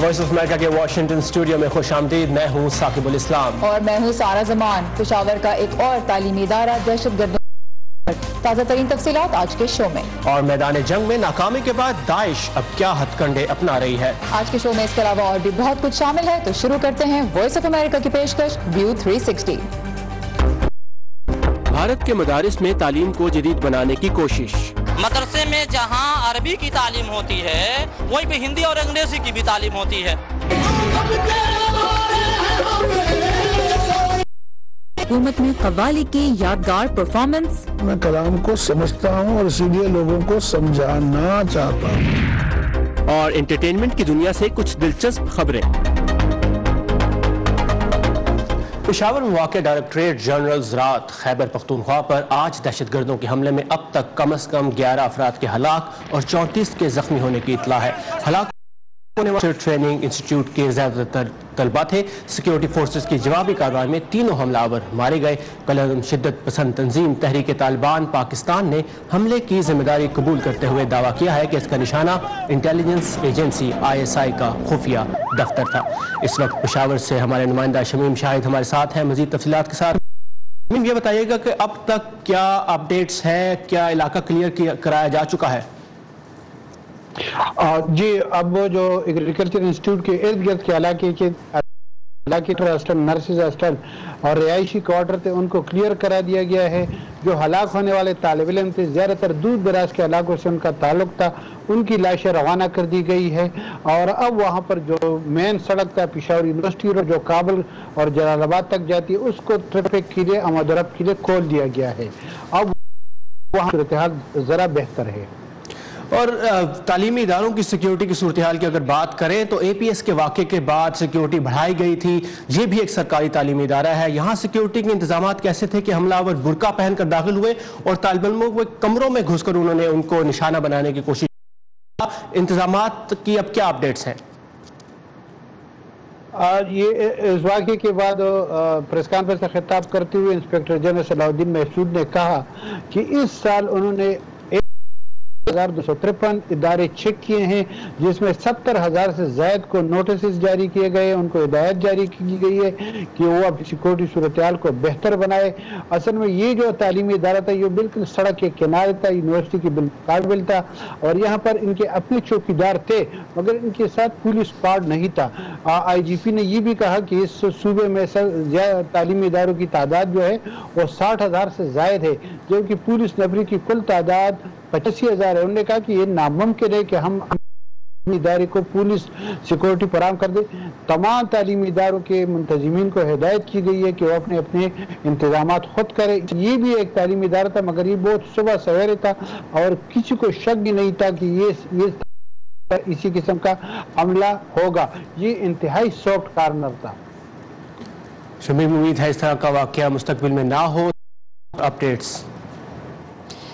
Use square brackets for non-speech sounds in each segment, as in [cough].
Voice of America के Washington studio में खुश आमदीद मैं हूँ साकिबुल इस्लाम। और मैं हूँ सारा जमान पिशावर का एक और तालीमी इदारा दहशत गर्दों ताज़ा तरीन तफसीलात आज के शो में। और मैदान जंग में नाकामी के बाद दाइश अब क्या हथकंडे अपना रही है। आज के शो में इसके अलावा और भी बहुत कुछ शामिल है तो शुरू करते हैं वॉइस ऑफ़ अमेरिका की पेशकश व्यू 360 भारत के मदारस में तालीम को जदीद बनाने की कोशिश। मदरसे में जहाँ अरबी की तालीम होती है वहीं पे हिंदी और अंग्रेज़ी की भी तालीम होती है। हुकूमत में कवाली की यादगार परफॉर्मेंस मैं कलाम को समझता हूँ और इसीलिए लोगों को समझाना चाहता हूँ। और एंटरटेनमेंट की दुनिया से कुछ दिलचस्प खबरें। पेशावर में वाक़ डायरेक्टरेट जनरल ज़रात खैबर पख्तूनख्वा पर आज दहशत गर्दों के हमले में अब तक कम अज़ कम ग्यारह अफराद के हलाक और चौंतीस के जख्मी होने की इतला है। हलाक ट्रेनिंग इंस्टीट्यूट के ज़्यादातर तलबा थे। सिक्योरिटी फोर्सेज की जवाबी कार्रवाई में तीनों हमलावर मारे गए। कल शिद्दत पसंद तंजीम तहरीक तालिबान पाकिस्तान ने हमले की ज़िम्मेदारी कबूल करते हुए दावा किया है कि इसका निशाना intelligence agency I S I का खुफिया दफ्तर था। इस वक्त पेशावर से हमारे नुमाइंदा शमीम शाहिद हमारे साथ हैं। मजीद तफसीत के साथ ये बताइएगा कि अब तक क्या अपडेट्स हैं? क्या इलाका क्लियर कराया जा चुका है? जी, अब जो एग्रीकल्चर इंस्टीट्यूट के इर्द गिर्द के इलाके के हॉस्टल नर्सिस हॉस्टल और रिहायशी क्वार्टर थे, उनको क्लियर करा दिया गया है। जो हलाक होने वाले तालब इम थे, ज़्यादातर दूर दराज के इलाकों से उनका ताल्लुक था, उनकी लाशें रवाना कर दी गई है। और अब वहाँ पर जो मेन सड़क था पिशावर यूनिवर्सिटी रोड जो काबुल और जलालाबाद तक जाती है, उसको ट्रैफ़िक के लिए अमदरब के लिए खोल दिया गया है। अब वहाँ सूरत ज़रा बेहतर है। और तालीमी इदारों की सिक्योरिटी की सूरत हाल की अगर बात करें तो ए पी एस के वाक़े के बाद सिक्योरिटी बढ़ाई गई थी। ये भी एक सरकारी तालीमी इदारा है। यहाँ सिक्योरिटी के इंतज़ाम कैसे थे कि हमलावर बुरका पहनकर दाखिल हुए और तालब इलमों के कमरों में घुसकर उन्होंने उनको निशाना बनाने की कोशिश इंतज़ाम की अब क्या अपडेट्स हैं? आज ये, इस वाक़े के बाद प्रेस कॉन्फ्रेंस का खिताब करते हुए इंस्पेक्टर जनरल सलाउद्दीन महसूद ने कहा कि इस साल उन्होंने हज़ार दो सौ तिरपन इदारे चेक किए हैं, जिसमें सत्तर हज़ार से जायद को नोटिस जारी किए गए, उनको हिदायत जारी की गई है कि वो अब सिक्योरिटी सूरत को बेहतर बनाए। असल में ये जो तालीमी इदारा था, ये बिल्कुल सड़क के किनारे था यूनिवर्सिटी के काबिल था और यहाँ पर इनके अपने चौकीदार थे, मगर इनके साथ पुलिस पार्ट नहीं था। आई जी पी ने यह भी कहा कि इस सूबे में तालीमी इदारों की तादाद जो है, वो साठ हज़ार से जायद है, जबकि पुलिस नफरी की कुल तादाद पचासी हज़ार है। उन्होंने कहा कि ये नामुमकिन है कि हम इदारे को पुलिस सिक्योरिटी फराम कर दे। तमाम तालीमी इदारों के मुंतजमीन को हिदायत की गई है कि वो अपने अपने इंतज़ाम खुद करें। ये भी एक तालीमी इदारा था, मगर ये बहुत सुबह सवेरे था और किसी को शक भी नहीं था कि ये ये इसी किस्म का हमला होगा। ये इंतहाई सॉफ्ट कार्नर था। शमीम, उम्मीद है इस तरह का वाक्य मुस्तबिल में ना हो। अपडेट्स।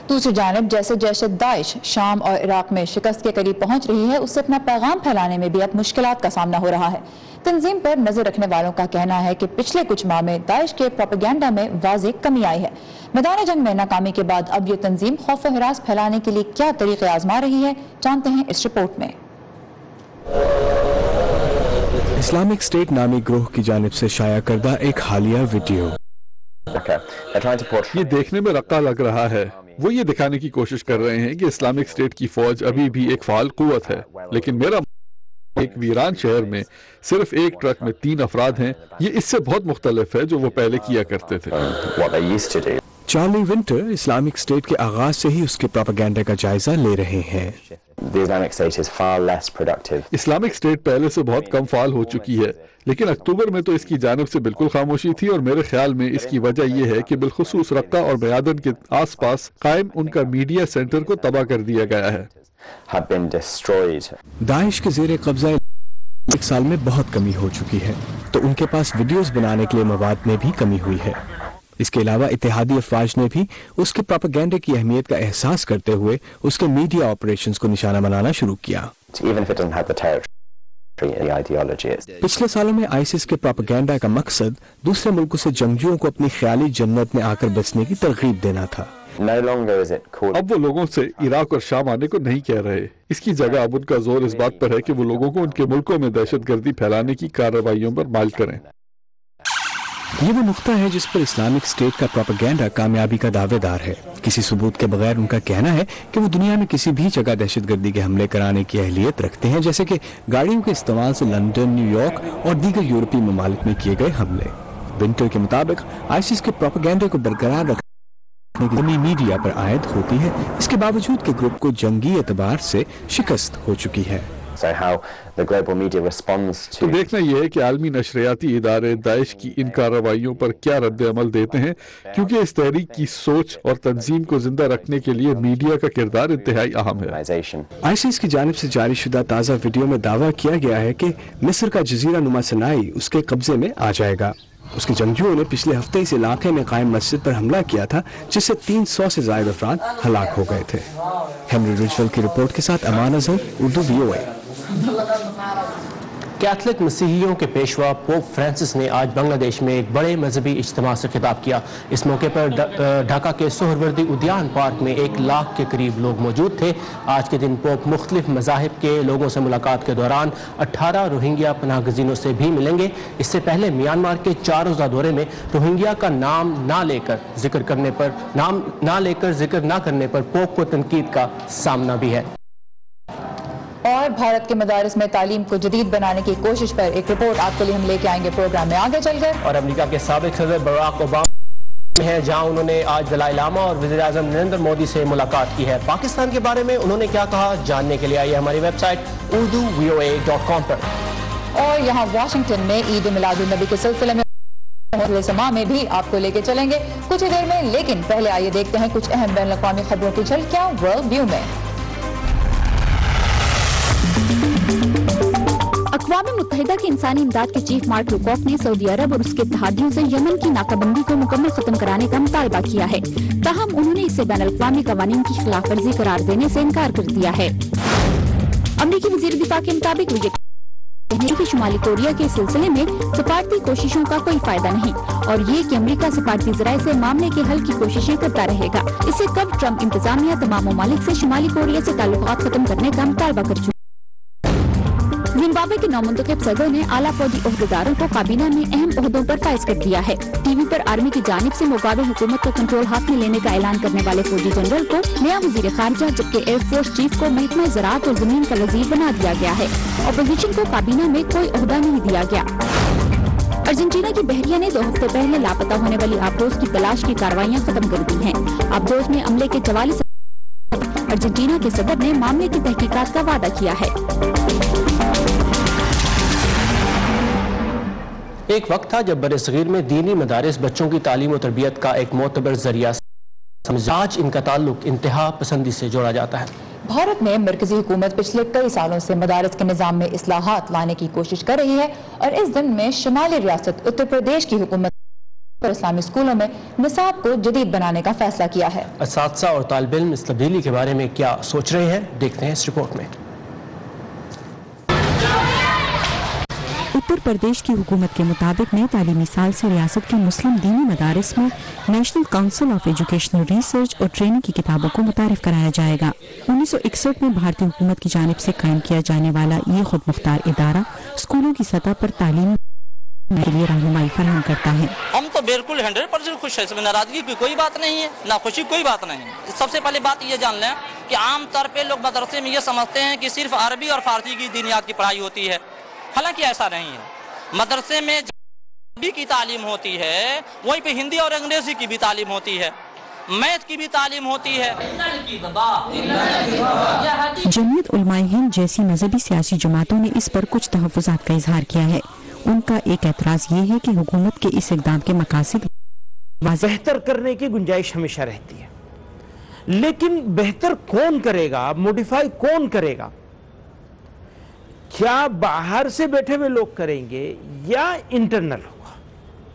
दूसरी जानब जैसे जैसे दाइश शाम और इराक में शिकस्त के करीब पहुँच रही है उससे अपना पैगाम फैलाने में भी अब मुश्किल का सामना हो रहा है। तंजीम पर नज़र रखने वालों का कहना है कि पिछले कुछ माह में दाइश के प्रोपेगेंडा में वाज कमी आई है। मैदान जंग में नाकामी के बाद अब ये तंजीम खौफ हरास फैलाने के लिए क्या तरीके आजमा रही है जानते हैं इस रिपोर्ट में। इस्लामिक स्टेट नामी ग्रोह की जानब से शाया करदा एक हालिया वीडियो। ये देखने में रक्का लग रहा है। वो ये दिखाने की कोशिश कर रहे हैं कि इस्लामिक स्टेट की फौज अभी भी एक फाल कुत है लेकिन मेरा एक वीरान शहर में सिर्फ़ एक ट्रक में तीन अफराद हैं। ये इससे बहुत मुख्तलिफ़ है जो वो पहले किया करते थे। चार्ली विंटर इस्लामिक स्टेट के आगाज़ से ही उसके प्रोपागेंडा का जायजा ले रहे हैं। इस्लामिक स्टेट पहले से बहुत कम फाल हो चुकी है लेकिन अक्टूबर में तो इसकी जानब से बिल्कुल खामोशी थी और मेरे ख्याल में इसकी वजह यह है कि बिलखसूस रक्का और बयादन के आस पास कायम उनका मीडिया सेंटर को तबाह कर दिया गया है। दाइश के जेर कब्जा एक साल में बहुत कमी हो चुकी है तो उनके पास वीडियोस बनाने के लिए मवाद में भी कमी हुई है। इसके अलावा इतिहादी अफवाज ने भी उसके प्रोपागेंडे की अहमियत का एहसास करते हुए उसके मीडिया ऑपरेशंस को निशाना बनाना शुरू किया। पिछले सालों में आईसिस के प्रोपागेंडा का मकसद दूसरे मुल्कों से जंगजुओं को अपनी ख्याली जन्नत में आकर बसने की तरगीब देना था। अब वो लोगों से इराक और शाम आने को नहीं कह रहे। इसकी जगह अब उनका ज़ोर इस बात पर है कि वो लोगों को उनके मुल्कों में दहशत गर्दी फैलाने की कार्रवाइयों पर माल करें। ये वो नुकता है जिस पर इस्लामिक स्टेट का प्रोपागेंडा कामयाबी का दावेदार है। किसी सबूत के बगैर उनका कहना है कि वो दुनिया में किसी भी जगह दहशतगर्दी के हमले कराने की अहलियत रखते हैं, जैसे कि गाड़ियों के इस्तेमाल से लंदन न्यूयॉर्क और दीगर यूरोपीय ममालिक में किए गए हमले। विंटर के मुताबिक, आईसीस के प्रोपागेंडे को बरकरार रखने की मीडिया पर आयद होती है। इसके बावजूद के ग्रुप को जंगी एतबार से शिकस्त हो चुकी है। So how the global media responds to... तो देखना यह है कि आलमी नशरियाती इदारे दाइश की इन कार्रवाइयों पर क्या रद्द अमल देते हैं? क्योंकि इस तहरीक की सोच और तंजीम को ज़िंदा रखने के लिए मीडिया का किरदार इंतहाई अहम है। आईसीस की जानब से जारी शुदा ताज़ा वीडियो में दावा किया गया है कि मिस्र का जजीरा नुमा सनाई उसके कब्जे में आ जाएगा। उसके जंगजुओं ने पिछले हफ़्ते इस इलाके में कायम मस्जिद पर हमला किया था जिससे 300 से ज़्यादा अफराद हलाक हो गए थे। हेनरी रिजवल की रिपोर्ट के साथ अमान अजहर उर्दू वीओए कैथलिक मसीहियों के पेशवा पोप फ्रांसिस ने आज बांग्लादेश में एक बड़े मजहबी इज्तम से खिताब किया। इस मौके पर ढाका के सोहरवर्दी उद्यान पार्क में एक लाख के करीब लोग मौजूद थे। आज के दिन पोप मुख्तलिफ़ मजाहब के लोगों से मुलाकात के दौरान अट्ठारह रोहिंग्या पनाह गजीनों से भी मिलेंगे। इससे पहले म्यांमार के चार रोज़ा दौरे में रोहिंग्या का नाम ना लेकर ज़िक्र करने पर, नाम ना लेकर ज़िक्र ना करने पर पोप को तनकीद का सामना भी है। और भारत के मदारस में तालीम को जदीद बनाने की कोशिश पर एक रिपोर्ट आपके लिए हम लेके आएँगे प्रोग्राम में। आगे चलकर। और अमरीका के सबक सदर बराक ओबामा है जहाँ उन्होंने आज दलाई लामा और वजी अजम नरेंद्र मोदी से मुलाकात की है। पाकिस्तान के बारे में उन्होंने क्या कहा जानने के लिए आइए हमारी website Urdu V O A dot com पर। और यहाँ वाशिंगटन में ईद मिलादुलनबी के सिलसिले में समा में भी आपको लेके चलेंगे। कुछ ही देर में लेकिन पहले आइए देखते हैं कुछ अहम बैन अवी खबरों की झलकियाँ वर्ल्ड व्यू में। अकवा मुतहदा के इंसानी इमदाद के चीफ मार्क लुकॉफ ने सऊदी अरब और उसके इतिहादियों से यमन की नाकाबंदी को मुकम्मल खत्म कराने का मुतालबा किया है। तहम उन्होंने इसे बैन अवी कवानीन की खिलाफ वर्जी करार देने से इनकार कर दिया है। अमरीकी वज़ीर दिफा के मुताबिक की शुमाली कोरिया के सिलसिले में सफारती कोशिशों का कोई फ़ायदा नहीं, और ये कि अमेरिका सफारती जराये से मामले के हल की कोशिशें करता रहेगा। इससे कब ट्रंप इंतजामिया तमाम ममालिक से शुमाली कोरिया से ताल्लुक खत्म करने का मुतालबा कर चुका जिम्बाब्वे के नौमुंतब सदर ने आला फौजी अहदेदारों को काबीना में अहम अहदों पर फायज कर दिया है। टीवी पर आर्मी की जानब ऐसी मुकाबे हुकूमत को कंट्रोल हाथ में लेने का ऐलान करने वाले फौजी जनरल को नया वज़ीर खारजा, जबकि एयरफोर्स चीफ को महकमा ज़रात और ज़मीन का वज़ीर बना दिया गया है। अपोजिशन को काबीना में कोई अहदा नहीं दिया गया। अर्जेंटीना की बहरिया ने दो हफ़्ते पहले लापता होने वाली आबदोज की तलाश की कार्रवाइयाँ खत्म कर दी हैं। आबदोज में अमले के चवालीस अर्जेंटीना के सदर ने मामले की तहकीकात का वादा किया है। एक वक्त था जब बर सग़ीर में दीनी मदारस बच्चों की तालीम और तरबियत का एक मोतबर ज़रिया आज इनका ताल्लुक इंतहा पसंदी से जोड़ा जाता है। भारत में मरकजी हुकूमत पिछले कई सालों से मदारस के निज़ाम में असलाहत लाने की कोशिश कर रही है और इस दिन में शुमाली रियासत उत्तर प्रदेश की हुकूमत इस्लामी स्कूलों में निसाब को जदीद बनाने का फैसला किया है। इस और तालब इस तब्दीली के बारे में क्या सोच रहे हैं देखते हैं इस रिपोर्ट में। उत्तर प्रदेश की हुकूमत के मुताबिक नए तालीमी साल से रियासत के मुस्लिम दीनी मदारस में National Council of Educational Research और ट्रेनिंग की किताबों को मुतारफ कराया जाएगा। उन्नीस सौ इकसठ में भारतीय हुकूमत की जानब से कायम किया जाने वाला ये खुद मुख्तार इदारा स्कूलों की सतह पर तालीमी के लिए रहनुमाई फराम करता है। हम तो बिल्कुल हंड्रेड परसेंट खुश है, इसमें नाराज़गी की कोई बात नहीं है, ना खुशी कोई बात नहीं है। सबसे पहले बात ये जान लें कि आम तौर पे लोग मदरसे में ये समझते हैं कि सिर्फ़ अरबी और फारसी की दीनियात की पढ़ाई होती है। हालाँकि ऐसा नहीं है। मदरसे में अरबी की तालीम होती है वहीं पे हिंदी और अंग्रेज़ी की भी तालीम होती है। मैथ की भी तालीम होती है। जमीयत हिंद जैसी मजहबी सियासी जमातों ने इस पर कुछ तहफात का इजहार किया है। उनका एक एतराज़ ये है कि हुकूमत के इस इकदाम के मकासद बेहतर करने की गुंजाइश हमेशा रहती है। लेकिन बेहतर कौन करेगा? मोडिफाई कौन करेगा? क्या बाहर से बैठे हुए लोग करेंगे या इंटरनल होगा?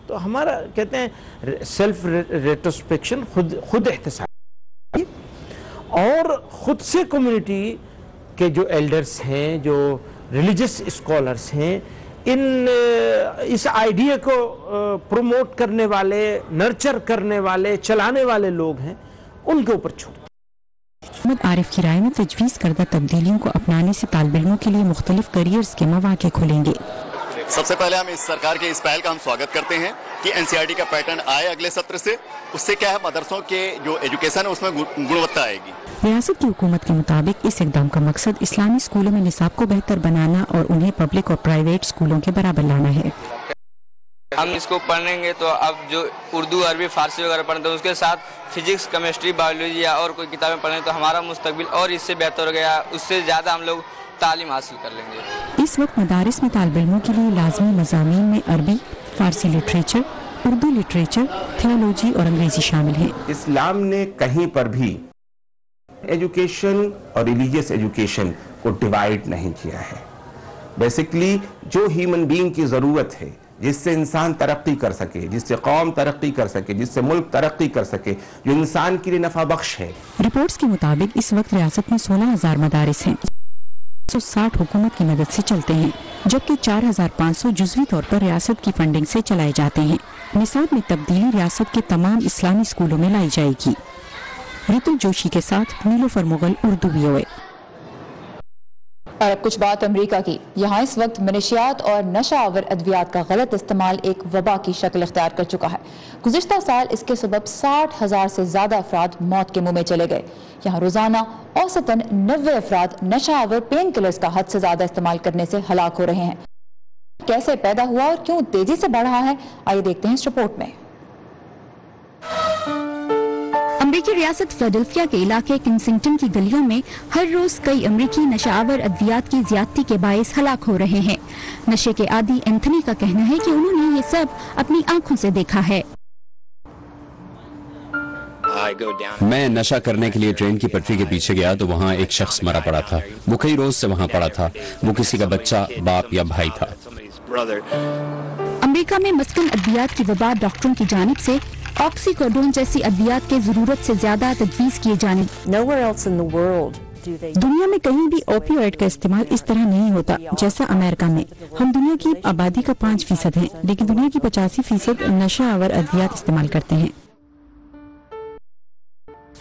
तो हमारा, कहते हैं सेल्फ रेट्रोस्पेक्शन खुद खुद एहतसाब और खुद से कम्युनिटी के जो एल्डर्स हैं, जो रिलीजियस स्कॉलर्स हैं, इन इस आइडिया को प्रमोट करने वाले नर्चर करने वाले, चलाने वाले लोग हैं, उनके ऊपर छोड़ मोहम्मद आरिफ की राय में तजवीज़ करदा तब्दीलियों को अपनाने से तालब इलमों के लिए मुख्तलिफ़ करियर्स के मौाक़े खुलेंगे। सबसे पहले हम इस सरकार के इस पहल का हम स्वागत करते हैं कि एनसीईआरटी का पैटर्न आए अगले सत्र से। उससे क्या है मदरसों के जो एजुकेशन है उसमें गुणवत्ता आएगी। रियासत की हुकूमत के मुताबिक इस इकदाम का मकसद इस्लामी स्कूलों में निसाब को बेहतर बनाना और उन्हें पब्लिक और प्राइवेट स्कूलों के बराबर लाना है। हम इसको पढ़ेंगे तो अब जो उर्दू अरबी फारसी वगैरह पढ़ते हैं उसके साथ फिजिक्स केमिस्ट्री बायोलॉजी या और कोई किताबें पढ़ें तो हमारा मुस्तबिल और इससे बेहतर हो गया उससे ज़्यादा हम लोग तालीम हासिल कर लेंगे। इस वक्त मदारस में तालब इलमों के लिए लाजमी मजामी में अरबी फारसी लिटरेचर उर्दू लिटरेचर थियोलॉजी और अंग्रेज़ी शामिल है। इस्लाम ने कहीं पर भी एजुकेशन और रिलीजियस एजुकेशन को डिवाइड नहीं किया है। बेसिकली जो ह्यूमन बींग की ज़रूरत है जिससे इंसान तरक्की कर सके, जिससे कौम तरक्की कर सके, जिससे मुल्क तरक्की कर सके, जो इंसान के लिए नफा बख्श है। रिपोर्ट्स के मुताबिक इस वक्त रियासत में सोलह हज़ार मदारस हैं। सौ साठ हुकूमत की मदद से चलते हैं, जबकि चार हज़ार पाँच सौ जुजवी तौर पर रियासत की फंडिंग से चलाए जाते हैं। निसाब में तब्दीली रियासत के तमाम इस्लामी स्कूलों में लाई जाएगी। रितु जोशी के साथ नीलोफर मुगल, उर्दू बी और अब कुछ बात अमरीका की। यहाँ इस वक्त मनशियात और नशा आवर अद्वियात का गलत इस्तेमाल एक वबा की शक्ल अख्तियार कर चुका है। गुजशत साल इसके सबब साठ हज़ार से ज़्यादा अफराद मौत के मुँह में चले गए। यहाँ रोज़ाना औसतन नब्बे अफराद नशा आवर पेन किलर्स का हद से ज़्यादा इस्तेमाल करने से हलाक हो रहे हैं। कैसे पैदा हुआ और क्यों तेज़ी से बढ़ रहा है, आइए देखते हैं इस रिपोर्ट में। अमरीकी रियासत फिलाडेल्फिया के इलाके किंगसिंगटन की गलियों में हर रोज कई अमरीकी नशावर अद्वियात की ज्यादती के बायस हलाक हो रहे हैं। नशे के आदि एंथनी का कहना है कि उन्होंने ये सब अपनी आँखों से देखा है। मैं नशा करने के लिए ट्रेन की पटरी के पीछे गया तो वहाँ एक शख्स मरा पड़ा था। वो कई रोज से वहाँ पड़ा था। वो किसी का बच्चा बाप या भाई था। अमेरिका में मस्कन अद्वियात की वबा डॉक्टरों की जानब से ऑक्सीकोडोन जैसी अद्वियात के ज़रूरत से ज़्यादा तजवीज किए जाने। दुनिया में कहीं भी ओपियोइड का इस्तेमाल इस तरह नहीं होता जैसा अमेरिका में। हम दुनिया की आबादी का पाँच फ़ीसद है लेकिन दुनिया की पचासी फ़ीसद नशा आवर अद्वियात इस्तेमाल करते हैं।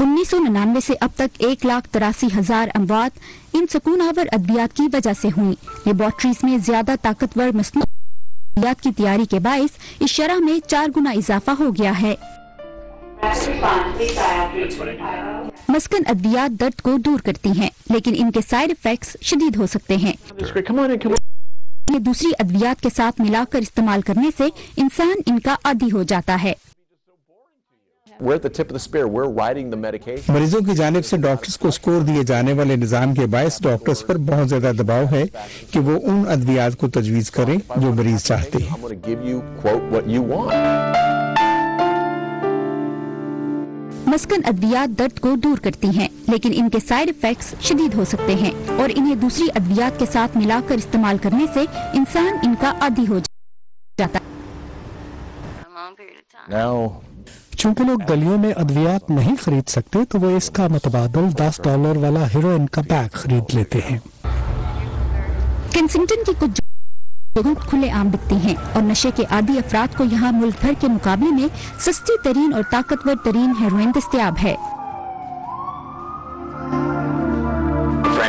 उन्नीस सौ निन्यानवे ऐसी अब तक एक लाख तिरासी हज़ार अमवात इन सुकून आवर अद्वियात की वजह से हुई। लेबोरेटरीज में ज़्यादा ताकतवर मसनू अद्वियात की तैयारी के बायस इस शरह में चार गुना इजाफा हो गया है। मस्कन अद्वियात दर्द को दूर करती हैं, लेकिन इनके साइड इफेक्ट्स शदीद हो सकते हैं। ये दूसरी अद्वियात के साथ मिलाकर इस्तेमाल करने से इंसान इनका आदि हो जाता है। मरीजों की जानब से डॉक्टर्स को स्कोर दिए जाने वाले निज़ाम के बायस डॉक्टर्स पर बहुत ज़्यादा दबाव है कि वो उन अद्वियात को तजवीज करें जो मरीज़ चाहते हैं। मस्कन अद्वियात दर्द को दूर करती हैं, लेकिन इनके साइड इफेक्ट्स शदीद हो सकते हैं और इन्हें दूसरी अद्वियात के साथ मिलाकर इस्तेमाल करने से इंसान इनका आदि हो जाता चूँकि लोग गलियों में अद्वियात नहीं खरीद सकते तो वो इसका मुतबादल 10 डॉलर वाला हीरोइन का बैग खरीद लेते हैं केंसिंगटन की कुछ जगहों खुले आम बिकती हैं और नशे के आदि अफराद को यहाँ मुल्क भर के मुकाबले में सस्ती तरीन और ताकतवर तरीन हेरोइन दस्तियाब है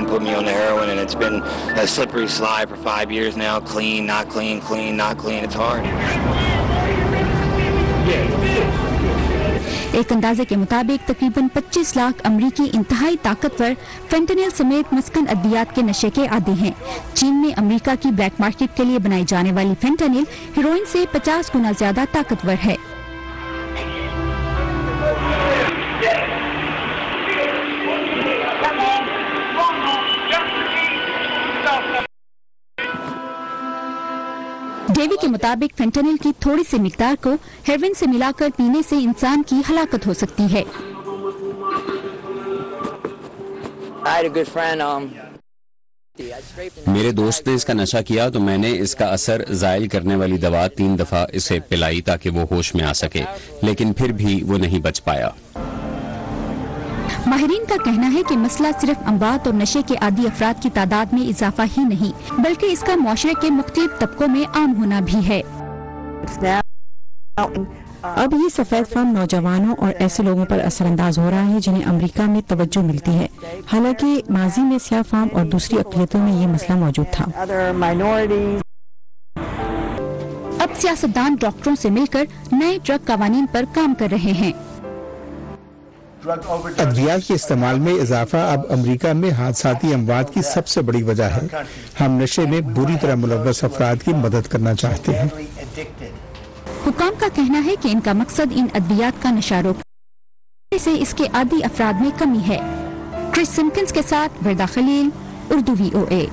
put me on the heroin and it's been a slippery slide for five years now. Clean, not clean, clean, not clean. It's hard. एक अंदाजे के मुताबिक तकरीबन 25 लाख अमरीकी इंतहाई ताकतवर फेंटनल समेत मस्कन अद्वियात के नशे के आदि हैं। चीन में अमरीका की ब्लैक मार्केट के लिए बनाई जाने वाली फेंटेनिल हीरोइन से 50 गुना ज़्यादा ताकतवर है। डेवी के मुताबिक फेंटेनिल की थोड़ी सी मिकदार को हेरोइन से मिलाकर पीने से इंसान की हलाकत हो सकती है. Um, मेरे दोस्त ने इसका नशा किया तो मैंने इसका असर जायल करने वाली दवा तीन दफ़ा इसे पिलाई ताकि वो होश में आ सके लेकिन फिर भी वो नहीं बच पाया माहरीन का कहना है कि मसला सिर्फ़ अमवात और नशे के आदि अफराद की तादाद में इजाफा ही नहीं बल्कि इसका मुआरे के मुख्तलिफ़ तबकों में आम होना भी है। अब ये सफ़ेद फार्म नौजवानों और ऐसे लोगों पर असरअंदाज हो रहा है जिन्हें अमेरिका में तवज्जो मिलती है। हालाँकि माजी में स्याह फार्म और दूसरी अकलियतों में ये मसला मौजूद था। अब सियासतदान डॉक्टरों से मिलकर नए ड्रग कवानीन पर काम कर रहे हैं। अद्वियात के इस्तेमाल में इजाफा अब अमेरिका में हादसाती अमवात की सबसे बड़ी वजह है। हम नशे में बुरी तरह मुलवस अफराद की मदद करना चाहते हैं। हुकाम का कहना है कि इनका मकसद इन अद्वियात का नशा रोकने से इसके आदि अफराद में कमी है। क्रिस सिम्किंस के साथ Warda Khalil Urdu V O A.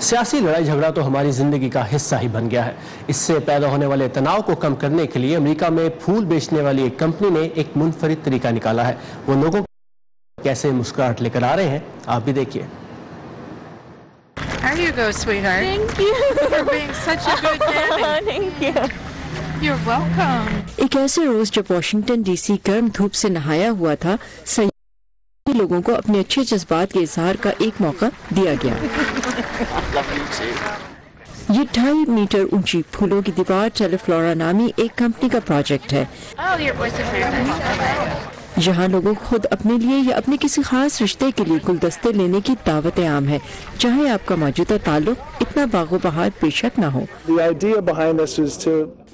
सियासी लड़ाई झगड़ा तो हमारी ज़िंदगी का हिस्सा ही बन गया है इससे पैदा होने वाले तनाव को कम करने के लिए अमेरिका में फूल बेचने वाली एक कंपनी ने एक मुनफरिद तरीका निकाला है वो लोगों को कैसे मुस्कुराहट लेकर आ रहे हैं आप भी देखिए There you go, sweetheart. Thank you for being such a good [laughs] daddy. Thank you. You're welcome. एक ऐसे रोज जब वॉशिंगटन डीसी गर्म धूप से नहाया हुआ था सही लोगों को अपने अच्छे जज्बात के इजहार का एक मौका दिया गया ये ढाई मीटर ऊँची फूलों की दीवार टेलीफ्लोरा नामी एक कंपनी का प्रोजेक्ट है. यहाँ लोगों खुद अपने लिए या अपने किसी खास रिश्ते के लिए गुलदस्ते लेने की दावत आम है, चाहे आपका मौजूदा ताल्लुक इतना बागो बहार बेशक ना हो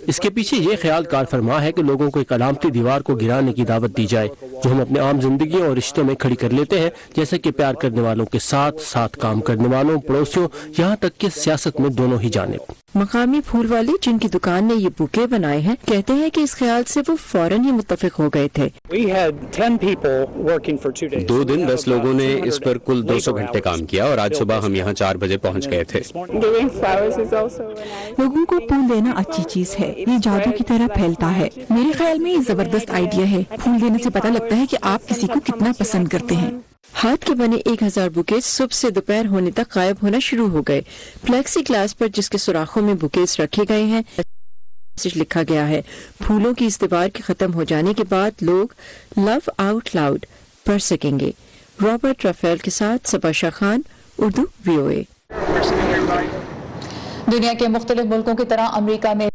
इसके पीछे ये ख्याल कार फरमा है कि लोगों को एक अलामती दीवार को गिराने की दावत दी जाए, जो हम अपने आम ज़िंदगी और रिश्तों में खड़ी कर लेते हैं, जैसे कि प्यार करने वालों के साथ साथ काम करने वालों, पड़ोसियों, यहाँ तक कि सियासत में दोनों ही जाने मकामी फूल वाले जिनकी दुकान ने ये बुके बनाए हैं कहते हैं कि इस ख्याल से वो फ़ौरन ही मुतफिक हो गए थे। दो दिन दस लोगों ने इस पर कुल 200 घंटे काम किया और आज सुबह हम यहाँ चार बजे पहुँच गए थे। लोगों को फूल देना अच्छी चीज़ है ये जादू की तरह फैलता है। मेरे ख्याल में ये ज़बरदस्त आइडिया है। फूल देने से पता लगता है कि आप किसी को कितना पसंद करते हैं। हाथ के बने एक हज़ार बुकेज सुबह से दोपहर होने तक गायब होना शुरू हो गए। फ्लेक्सी ग्लास पर जिसके सुराखों में बुकेज रखे गए हैं लिखा गया है। फूलों की इस दीवार के खत्म हो जाने के बाद लोग लव आउट लाउड पढ़ सकेंगे। रॉबर्ट राफेल के साथ सबाशा खान, उर्दू वीओए दुनिया के मुख्तलिफ़ मुल्कों की तरह अमरीका में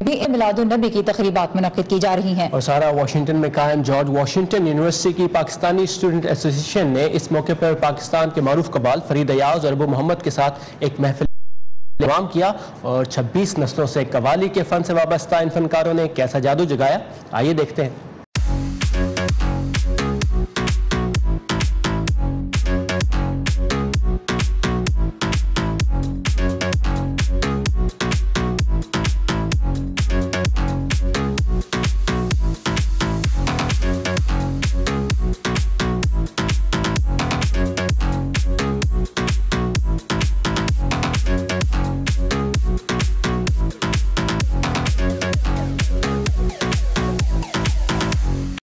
भी मिलादुलनबी की तकरीबा मुनद की जा रही हैं। और सारा वाशिंगटन में कायम जॉर्ज वाशिंगटन यूनिवर्सिटी की पाकिस्तानी स्टूडेंट एसोसिएशन ने इस मौके पर पाकिस्तान के मारूफ कबाल, फरीद अयाज और अबू मोहम्मद के साथ एक महफिल किया और 26 नस्लों से कवाली के फन से वाबस्ता इन फनकारों ने कैसा जादू जगाया? आइए देखते हैं।